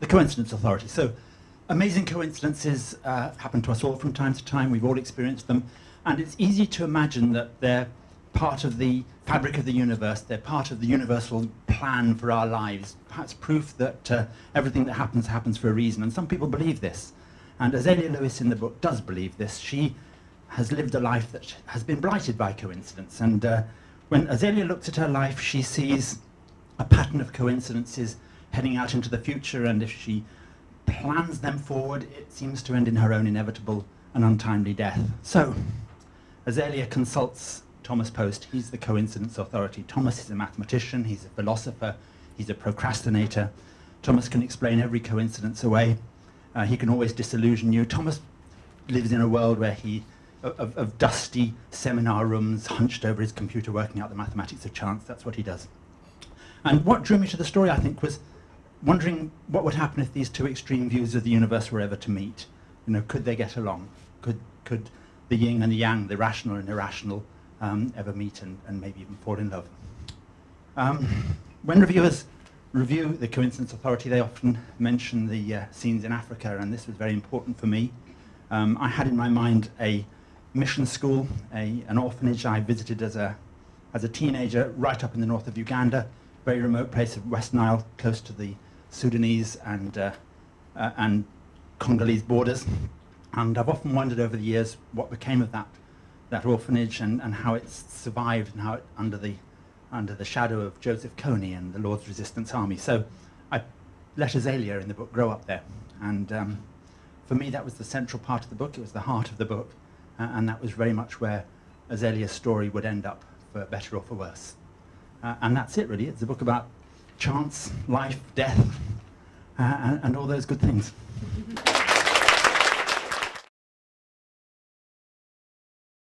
the coincidence authority. So, amazing coincidences uh, happen to us all from time to time. We've all experienced them, and it's easy to imagine that they're part of the fabric of the universe. They're part of the universal plan for our lives. Perhaps proof that uh, everything that happens happens for a reason. And some people believe this. And Azalea Lewis in the book does believe this. She has lived a life that has been blighted by coincidence. And uh, when Azalea looks at her life, she sees a pattern of coincidences heading out into the future. And if she plans them forward, it seems to end in her own inevitable and untimely death. So, Azalea consults Thomas Post. He's the coincidence authority. Thomas is a mathematician, he's a philosopher, he's a procrastinator. Thomas can explain every coincidence away. Uh, he can always disillusion you. Thomas lives in a world where he, of, of dusty seminar rooms, hunched over his computer, working out the mathematics of chance. That's what he does. And what drew me to the story, I think, was wondering what would happen if these two extreme views of the universe were ever to meet. You know, could they get along? Could, could the yin and the yang, the rational and irrational, um, ever meet and, and maybe even fall in love? Um, when reviewers review the Coincidence Authority, they often mention the uh, scenes in Africa, and this was very important for me. Um, I had in my mind a mission school, a, an orphanage I visited as a, as a teenager right up in the north of Uganda, very remote place of West Nile, close to the Sudanese and, uh, uh, and Congolese borders. And I've often wondered over the years what became of that, that orphanage and, and how it's survived and how it, under the, under the shadow of Joseph Kony and the Lord's Resistance Army. So I let Azalea in the book grow up there. And um, for me, that was the central part of the book. It was the heart of the book. Uh, and that was very much where Azalea's story would end up, for better or for worse. Uh, and that's it, really. It's a book about chance, life, death, uh, and, and all those good things.